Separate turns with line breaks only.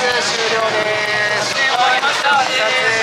終了です。終わりました。